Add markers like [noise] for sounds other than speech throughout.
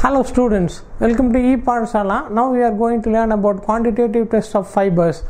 Hello students, welcome to ePathshala. Now we are going to learn about quantitative test of fibers.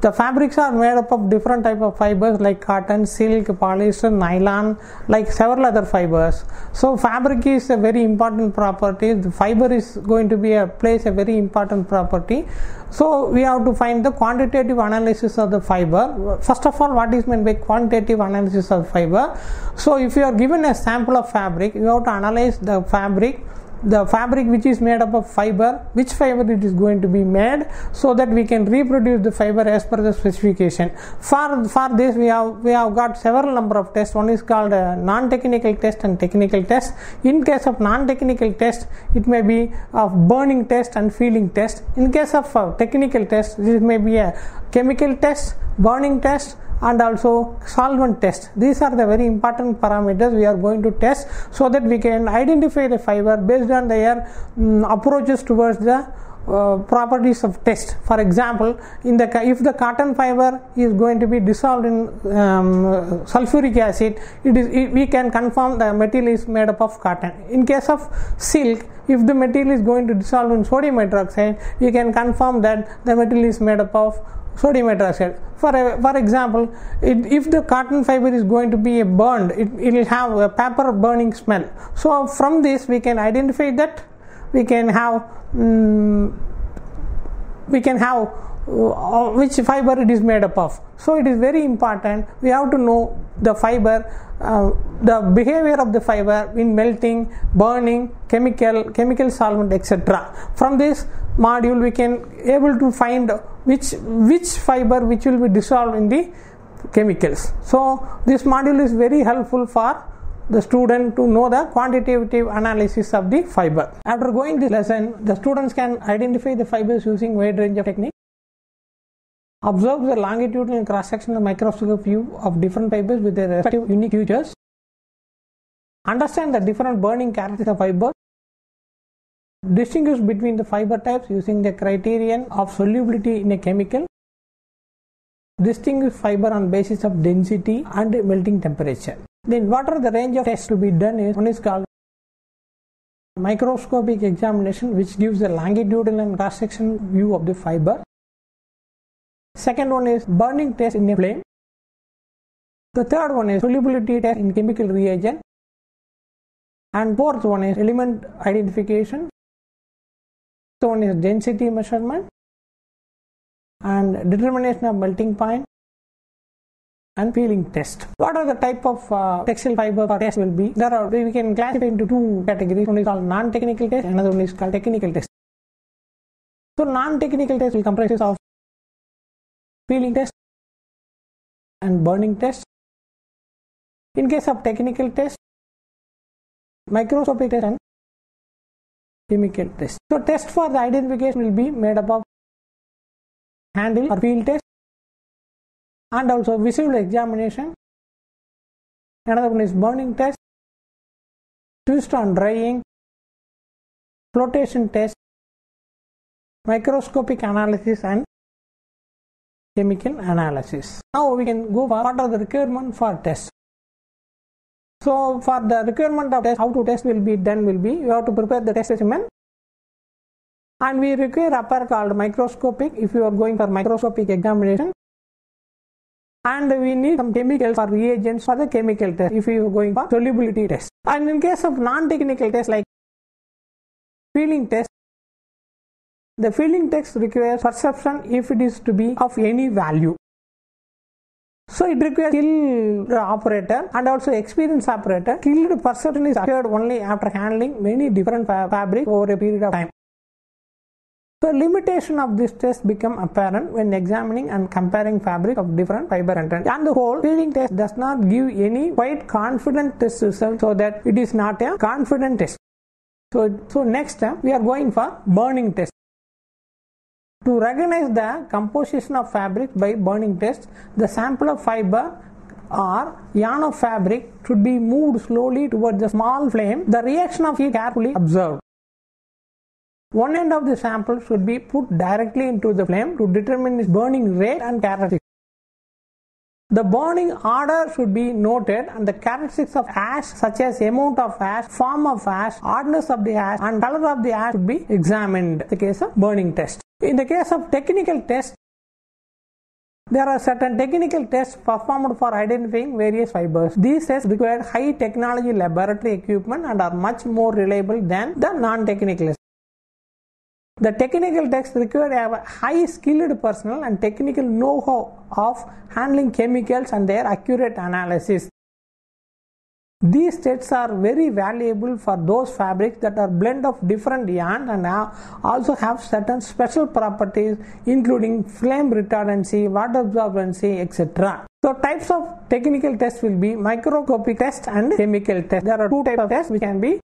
The fabrics are made up of different type of fibers like cotton, silk, polyester, nylon, like several other fibers. So fabric is a very important property. The fiber is going to be a plays a very important property. So we have to find the quantitative analysis of the fiber. First of all, what is meant by quantitative analysis of fiber? So if you are given a sample of fabric, you have to analyze the fabric the fabric which is made up of fiber which fiber it is going to be made so that we can reproduce the fiber as per the specification. For for this we have we have got several number of tests. One is called non technical test and technical test. In case of non technical test it may be of burning test and feeling test. In case of uh, technical test this may be a chemical test burning test and also solvent test. These are the very important parameters we are going to test so that we can identify the fiber based on their um, approaches towards the uh, properties of test. For example in the if the cotton fiber is going to be dissolved in um, sulfuric acid it is it, we can confirm the material is made up of cotton. In case of silk if the material is going to dissolve in sodium hydroxide we can confirm that the material is made up of sodium hydroxide. For for example, it, if the cotton fiber is going to be burned, it, it will have a paper burning smell. So from this we can identify that we can have um, we can have uh, which fiber it is made up of. So it is very important. We have to know the fiber, uh, the behavior of the fiber in melting, burning, chemical, chemical solvent, etc. From this module, we can able to find which which fiber which will be dissolved in the chemicals. So this module is very helpful for the student to know the quantitative analysis of the fiber. After going this lesson, the students can identify the fibers using wide range of techniques. Observe the longitudinal and cross-sectional microscope view of different fibers with their respective unique features. Understand the different burning characteristics of fibers. Distinguish between the fiber types using the criterion of solubility in a chemical. Distinguish fiber on basis of density and melting temperature. Then what are the range of tests to be done is one is called microscopic examination which gives a longitudinal and cross-section view of the fiber. Second one is burning test in a flame. The third one is solubility test in chemical reagent. And fourth one is element identification. So one is density measurement and determination of melting point and peeling test. What are the type of uh, textile fiber test will be? There are we can classify into two categories. One is called non-technical test, another one is called technical test. So non-technical test will comprise of peeling test and burning test. In case of technical test, microscopic test and chemical test. So test for the identification will be made up of handle or field test and also visual examination. Another one is burning test, twist on drying, flotation test, microscopic analysis and chemical analysis. Now we can go for what are the requirement for test. So for the requirement of test, how to test will be done will be you have to prepare the test specimen. And we require upper called microscopic if you are going for microscopic examination. And we need some chemicals or reagents for the chemical test if you are going for solubility test. And in case of non-technical test like feeling test the feeling test requires perception if it is to be of any value. So it requires skilled operator and also experienced operator. Skilled perception is acquired only after handling many different fa- fabrics over a period of time. So limitation of this test become apparent when examining and comparing fabric of different fiber content. And the whole feeling test does not give any quite confident test result so that it is not a confident test. So, so next step we are going for burning test. To recognize the composition of fabric by burning test, the sample of fiber or yarn of fabric should be moved slowly towards the small flame. The reaction of heat carefully observed. One end of the sample should be put directly into the flame to determine its burning rate and characteristics. The burning order should be noted and the characteristics of ash such as amount of ash, form of ash, hardness of the ash and color of the ash should be examined in the case of burning test. In the case of technical test, there are certain technical tests performed for identifying various fibers. These tests require high technology laboratory equipment and are much more reliable than the non-technical. The technical tests require a high skilled personnel and technical know-how of handling chemicals and their accurate analysis. These tests are very valuable for those fabrics that are blend of different yarns and also have certain special properties including flame retardancy, water absorbency, etc. So types of technical tests will be microscopic test and chemical test. There are two types of tests which can be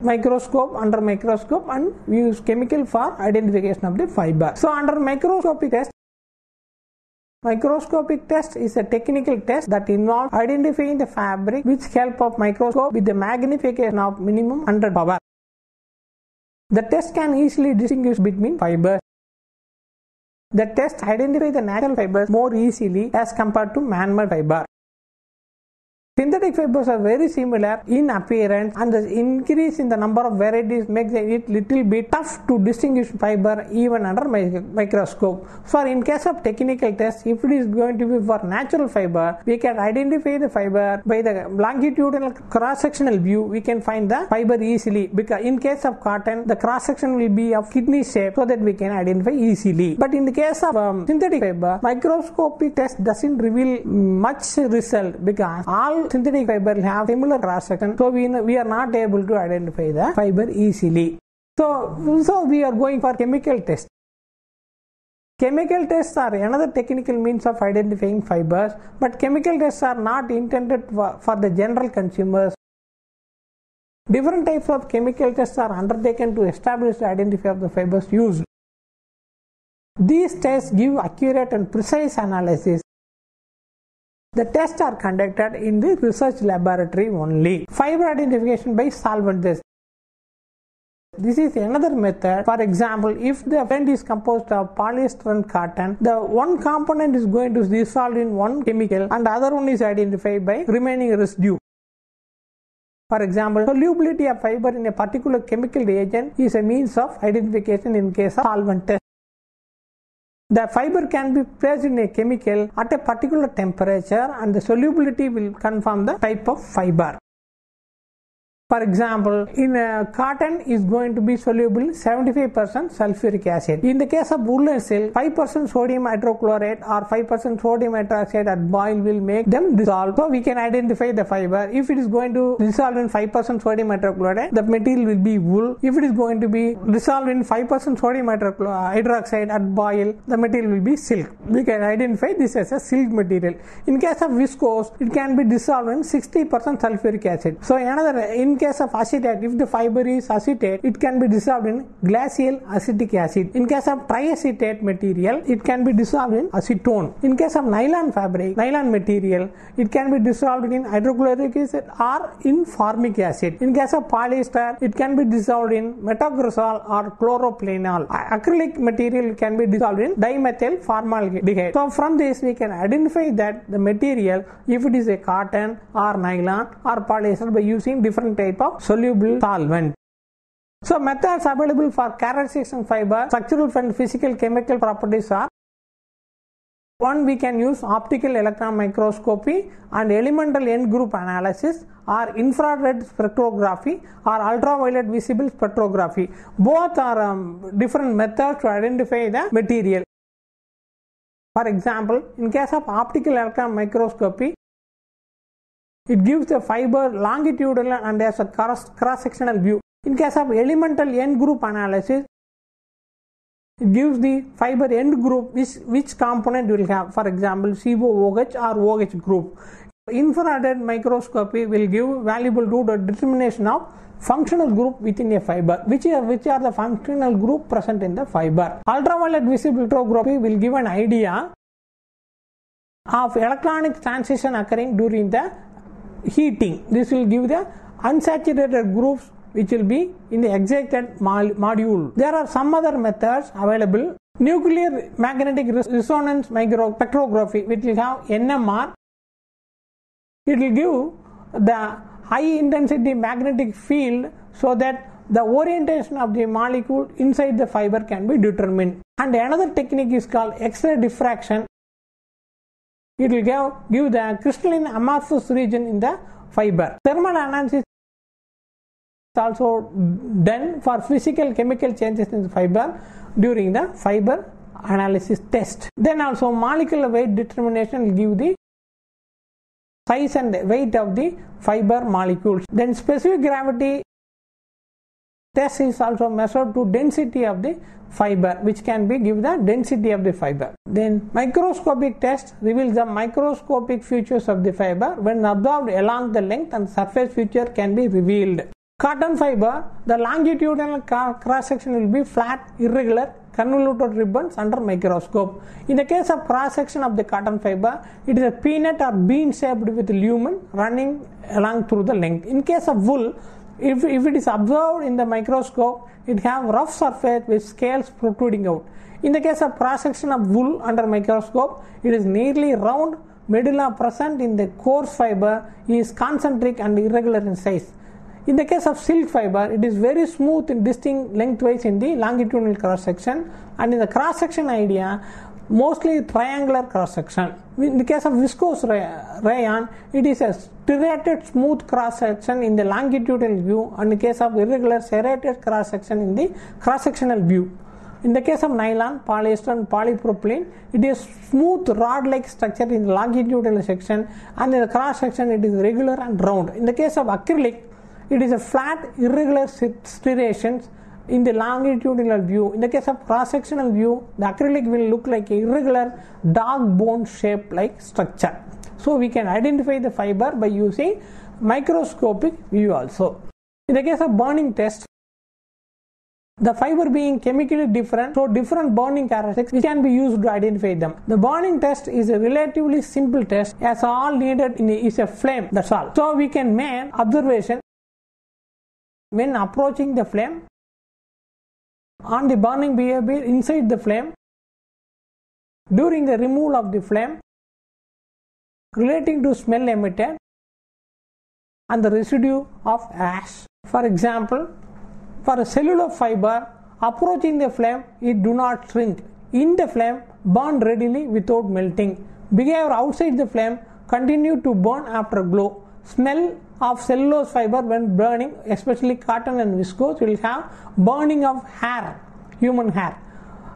microscope under microscope and we use chemical for identification of the fiber. So under microscopic test Microscopic test is a technical test that involves identifying the fabric with help of microscope with the magnification of minimum 100 power. The test can easily distinguish between fibers. The test identifies the natural fibers more easily as compared to man-made fiber. Synthetic fibers are very similar in appearance and the increase in the number of varieties makes it little bit tough to distinguish fiber even under microscope. For in case of technical test, if it is going to be for natural fiber, we can identify the fiber by the longitudinal cross-sectional view. We can find the fiber easily because in case of cotton, the cross-section will be of kidney shape so that we can identify easily. But in the case of um, synthetic fiber, microscopic test doesn't reveal much result because all synthetic fiber have similar cross section so we, we are not able to identify the fiber easily. So so we are going for chemical test. Chemical tests are another technical means of identifying fibers but chemical tests are not intended for, for the general consumers. Different types of chemical tests are undertaken to establish the identity of the fibers used. These tests give accurate and precise analysis the tests are conducted in the research laboratory only. Fiber identification by solvent test. This is another method. For example, if the blend is composed of polyester and cotton, the one component is going to dissolve in one chemical and the other one is identified by remaining residue. For example, solubility of fiber in a particular chemical reagent is a means of identification in case of solvent test. The fiber can be placed in a chemical at a particular temperature and the solubility will confirm the type of fiber. For example, in a cotton is going to be soluble 75% sulfuric acid. In the case of woolen silk, 5% sodium hydrochloride or 5% sodium hydroxide at boil will make them dissolve. So we can identify the fiber. If it is going to dissolve in 5% sodium hydrochloride, the material will be wool. If it is going to be dissolved in 5% sodium hydroxide at boil, the material will be silk. We can identify this as a silk material. In case of viscose, it can be dissolved in 60% sulfuric acid. So another in case of acetate, if the fiber is acetate, it can be dissolved in glacial acetic acid. In case of triacetate material, it can be dissolved in acetone. In case of nylon fabric, nylon material, it can be dissolved in hydrochloric acid or in formic acid. In case of polyester, it can be dissolved in metacresol or chlorophenol. Acrylic material can be dissolved in dimethyl formaldehyde. So from this, we can identify that the material, if it is a cotton or nylon or polyester by using different type of soluble solvent. So methods available for characterization fiber, structural and physical chemical properties are one we can use optical electron microscopy and elemental end group analysis or infrared spectrography or ultraviolet visible spectrography. Both are um, different methods to identify the material. For example, in case of optical electron microscopy, it gives the fiber longitudinal and as a cross-sectional view. In case of elemental end group analysis, it gives the fiber end group which, which component will have. For example, COOH or OH group. Infrared microscopy will give valuable to the determination of functional group within a fiber which are which are the functional group present in the fiber ultraviolet visible spectrography will give an idea of electronic transition occurring during the heating. This will give the unsaturated groups which will be in the excited module. There are some other methods available nuclear magnetic resonance spectrography, which will have NMR. It will give the high intensity magnetic field so that the orientation of the molecule inside the fiber can be determined. And another technique is called X-ray diffraction. It will give, give the crystalline amorphous region in the fiber. Thermal analysis is also done for physical chemical changes in the fiber during the fiber analysis test. Then also molecular weight determination will give the size and weight of the fiber molecules. Then specific gravity test is also measured to density of the fiber which can be give the density of the fiber. Then microscopic test reveals the microscopic features of the fiber when observed along the length and surface feature can be revealed. Cotton fiber, the longitudinal cross section will be flat, irregular, convoluted ribbons under microscope. In the case of cross section of the cotton fiber, it is a peanut or bean shaped with lumen running along through the length. In case of wool, if, if it is observed in the microscope, it have rough surface with scales protruding out. In the case of cross section of wool under microscope, it is nearly round, medulla present in the coarse fiber is concentric and irregular in size. In the case of silk fiber, it is very smooth and distinct lengthwise in the longitudinal cross section, and in the cross section idea, mostly triangular cross section. In the case of viscose rayon, it is a striated smooth cross section in the longitudinal view, and in the case of irregular serrated cross section in the cross sectional view. In the case of nylon, polyester, and polypropylene, it is smooth rod-like structure in the longitudinal section, and in the cross section, it is regular and round. In the case of acrylic, it is a flat, irregular striations in the longitudinal view. In the case of cross-sectional view, the acrylic will look like irregular dog bone shape like structure. So we can identify the fiber by using microscopic view also. In the case of burning test, the fiber being chemically different, so different burning characteristics can be used to identify them. The burning test is a relatively simple test as all needed is a flame, that's all. So we can make observation when approaching the flame on the burning behavior inside the flame during the removal of the flame relating to smell emitted and the residue of ash. For example, for a cellular fiber approaching the flame it do not shrink. In the flame burn readily without melting. Behavior outside the flame continue to burn after glow. Smell of cellulose fiber when burning, especially cotton and viscose, will have burning of hair, human hair.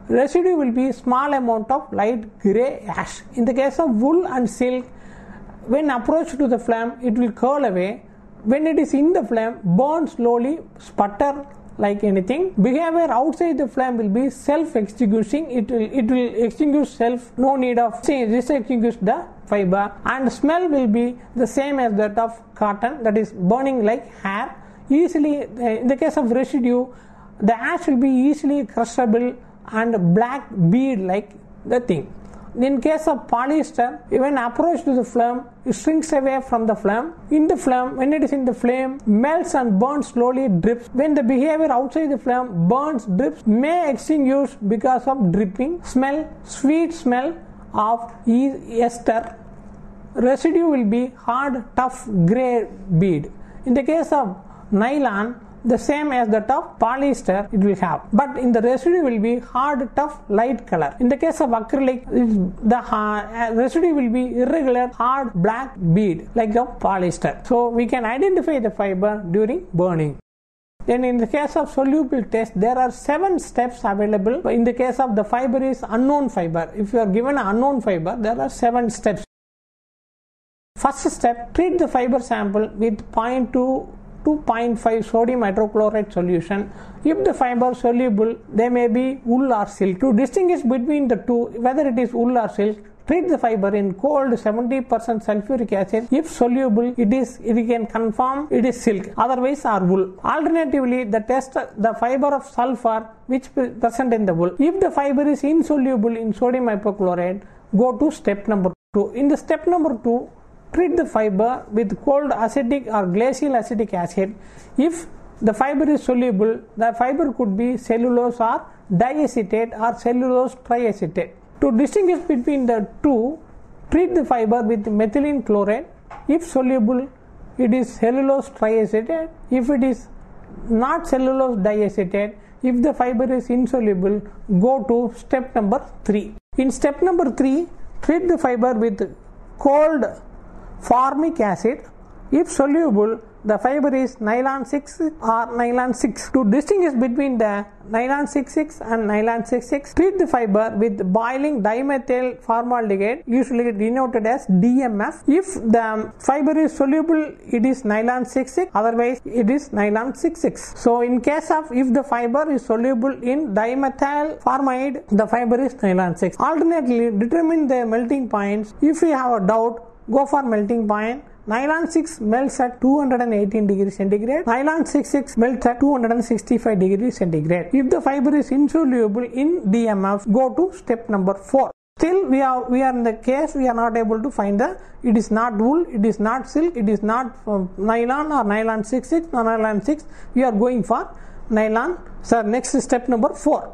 Residue will be small amount of light gray ash. In the case of wool and silk, when approached to the flame, it will curl away. When it is in the flame, burn slowly, sputter like anything. Behavior outside the flame will be self-extinguishing. It will it will extinguish self. No need of this extinguish the fiber. And smell will be the same as that of cotton. That is burning like hair. Easily, eh, in the case of residue, the ash will be easily crushable and black bead like the thing. In case of polyester, when approached to the flame, it shrinks away from the flame. In the flame, when it is in the flame, melts and burns slowly, drips. When the behavior outside the flame burns, drips, may extinguish because of dripping, smell, sweet smell of ester. Residue will be hard, tough, gray bead. In the case of nylon, the same as that of polyester it will have but in the residue will be hard tough light color in the case of acrylic the uh, residue will be irregular hard black bead like the polyester so we can identify the fiber during burning then in the case of soluble test, there are seven steps available. In the case of the fiber is unknown fiber. If you are given an unknown fiber, there are seven steps. First step, treat the fiber sample with 0.2 to 0.5 sodium hydrochloride solution. If the fiber soluble, they may be wool or silk. To distinguish between the two, whether it is wool or silk, treat the fiber in cold 70% sulfuric acid. If soluble, it is it can confirm it is silk. Otherwise, are wool. Alternatively, the test the fiber of sulfur which present in the wool. If the fiber is insoluble in sodium hypochlorite, go to step number two. In the step number two, treat the fiber with cold acetic or glacial acetic acid. If the fiber is soluble, the fiber could be cellulose or diacetate or cellulose triacetate. To distinguish between the two, treat the fiber with methylene chloride. If soluble, it is cellulose triacetate. If it is not cellulose diacetate, if the fiber is insoluble, go to step number 3. In step number 3, treat the fiber with cold formic acid. If soluble, the fiber is nylon 6 or nylon 6. To distinguish between the nylon 66 and nylon 66, treat the fiber with boiling dimethyl formaldehyde, usually denoted as DMF. If the fiber is soluble, it is nylon 66, otherwise it is nylon 66. So in case of if the fiber is soluble in dimethyl formamide, the fiber is nylon 6. Alternately, determine the melting points. If you have a doubt, go for melting point Nylon 6 melts at 218 degrees centigrade. Nylon 66 melts at 265 degrees centigrade. If the fiber is insoluble in DMF, go to step number 4. Still, we are we are in the case we are not able to find the. It is not wool. It is not silk. It is not um, nylon or nylon 66 or nylon 6. We are going for nylon. So next step number 4.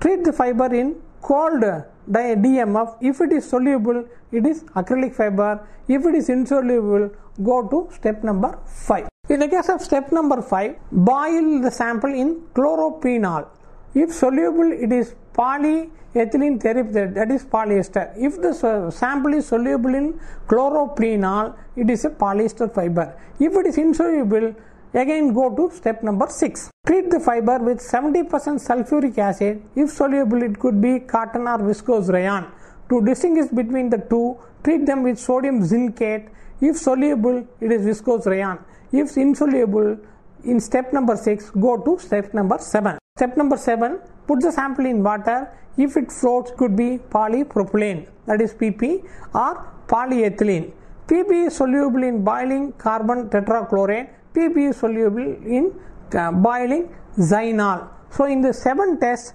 Treat the fiber in cold DMF. If it is soluble, it is acrylic fiber. If it is insoluble, go to step number 5. In the case of step number 5, boil the sample in chlorophenol. If soluble, it is polyethylene terephthalate, that is polyester. If the sample is soluble in chlorophenol, it is a polyester fiber. If it is insoluble, again go to step number 6 treat the fiber with 70% sulfuric acid if soluble it could be cotton or viscose rayon. To distinguish between the two treat them with sodium zincate if soluble it is viscose rayon. If insoluble in step number 6 go to step number 7 step number 7 put the sample in water if it floats could be polypropylene that is pp or polyethylene. Pp is soluble in boiling carbon tetrachloride PP is soluble in uh, boiling xylol. So in the seven tests,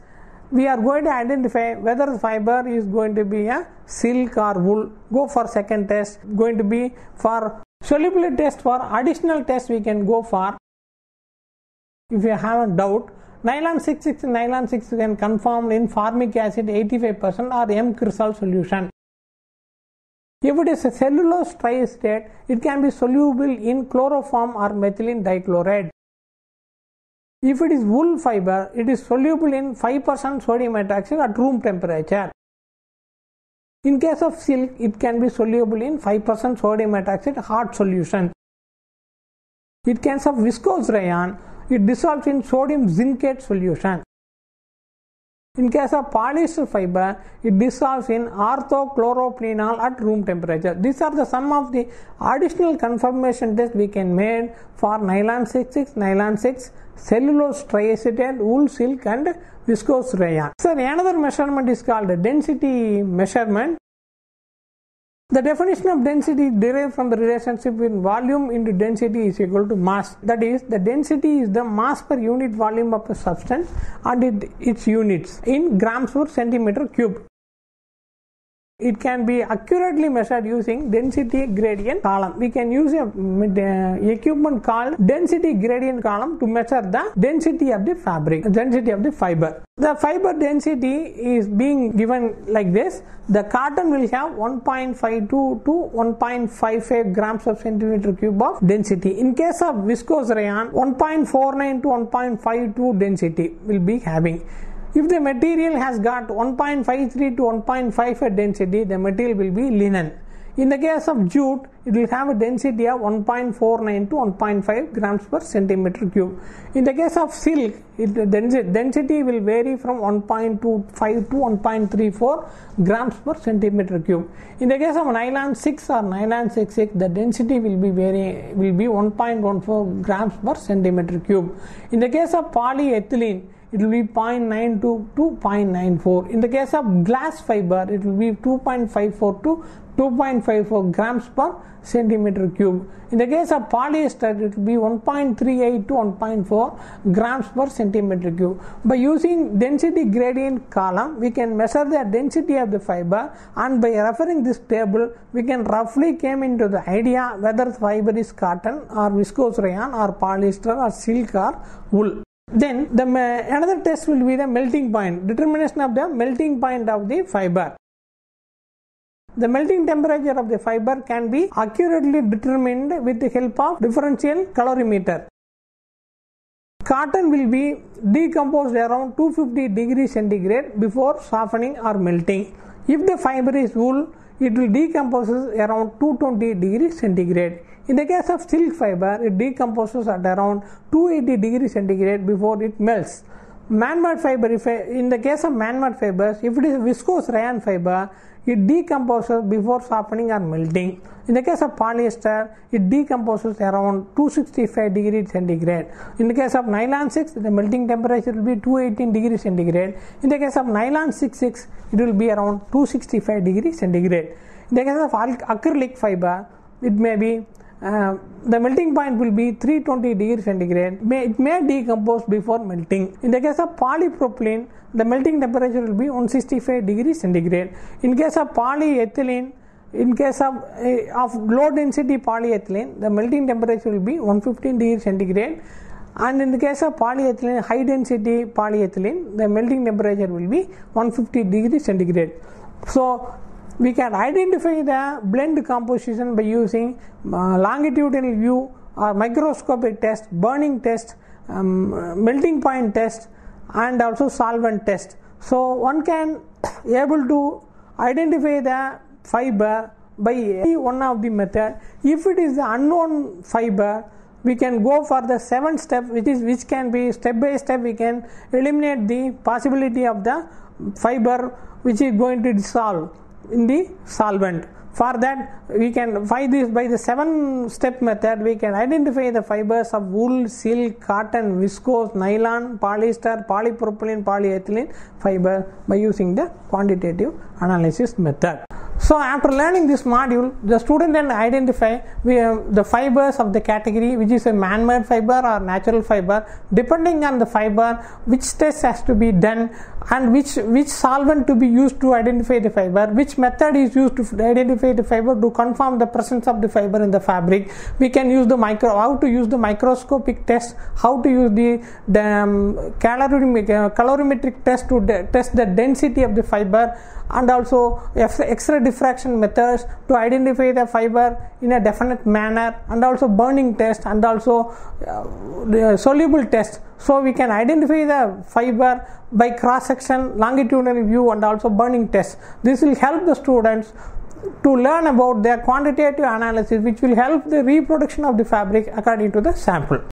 we are going to identify whether the fiber is going to be a silk or wool. Go for second test. Going to be for solubility test. For additional test, we can go for. If you have a doubt, nylon 66 nylon 6 can conform in formic acid 85% or M cresol solution. If it is a cellulose triacetate, it can be soluble in chloroform or methylene dichloride. If it is wool fiber, it is soluble in 5% sodium hydroxide at room temperature. In case of silk, it can be soluble in 5% sodium hydroxide hot solution. It case of viscose rayon, it dissolves in sodium zincate solution. In case of polyester fiber, it dissolves in orthochlorophenol at room temperature. These are the some of the additional confirmation tests we can make for nylon 66, nylon 6, cellulose triacetate, wool silk and viscose rayon. So another measurement is called density measurement. The definition of density derived from the relationship between volume into density is equal to mass. That is, the density is the mass per unit volume of a substance and it, its units in grams per centimeter cube. It can be accurately measured using density gradient column. We can use a uh, equipment called density gradient column to measure the density of the fabric, density of the fiber. The fiber density is being given like this. The cotton will have 1.52 to 1.55 grams per centimeter cube of density. In case of viscose rayon, 1.49 to 1.52 density will be having. If the material has got 1.53 to 1.55 density, the material will be linen. In the case of jute, it will have a density of 1.49 to 1.5 grams per centimeter cube. In the case of silk, it, density will vary from 1.25 to 1.34 grams per centimeter cube. In the case of nylon 6 or nylon 66, the density will be vary, will be 1.14 grams per centimeter cube. In the case of polyethylene, it will be 0.92 to 0.94. In the case of glass fiber, it will be 2.54 to 2.54 grams per centimeter cube. In the case of polyester, it will be 1.38 to 1.4 grams per centimeter cube. By using density gradient column, we can measure the density of the fiber and by referring this table, we can roughly came into the idea whether the fiber is cotton or viscose rayon or polyester or silk or wool. Then the another test will be the melting point, determination of the melting point of the fiber. The melting temperature of the fiber can be accurately determined with the help of differential calorimeter. Cotton will be decomposed around 250 degrees centigrade before softening or melting. If the fiber is wool, it will decompose around 220 degrees centigrade. In the case of silk fiber, it decomposes at around 280 degrees centigrade before it melts. Man-made fiber, if I, in the case of man-made fibers, if it is viscose rayon fiber, it decomposes before softening or melting. In the case of polyester, it decomposes around 265 degrees centigrade. In the case of nylon 6, the melting temperature will be 218 degrees centigrade. In the case of nylon 66, it will be around 265 degrees centigrade. In the case of acrylic fiber, it may be uh, the melting point will be 320 degrees centigrade. May, it may decompose before melting. In the case of polypropylene, the melting temperature will be 165 degrees centigrade. In case of polyethylene, in case of, uh, of low density polyethylene, the melting temperature will be 115 degrees centigrade. And in the case of polyethylene, high density polyethylene, the melting temperature will be 150 degrees centigrade. So we can identify the blend composition by using uh, longitudinal view or microscopic test, burning test, um, melting point test, and also solvent test. So one can [coughs] able to identify the fiber by any one of the method. If it is the unknown fiber, we can go for the seventh step, which is which can be step by step. We can eliminate the possibility of the fiber which is going to dissolve in the solvent. For that, we can by this by the seven step method, we can identify the fibers of wool, silk, cotton, viscose, nylon, polyester, polypropylene, polyethylene fiber by using the quantitative analysis method. So after learning this module, the student can identify uh, the fibers of the category which is a man-made fiber or natural fiber. Depending on the fiber, which test has to be done and which which solvent to be used to identify the fiber, which method is used to identify the fiber to confirm the presence of the fiber in the fabric. We can use the micro how to use the microscopic test, how to use the, the um, calorimetric, calorimetric test to de- test the density of the fiber? And also X-ray diffraction methods to identify the fiber in a definite manner? And also burning test and also uh, soluble test. So we can identify the fiber by cross section longitudinal view and also burning test this will help the students to learn about their quantitative analysis which will help the reproduction of the fabric according to the sample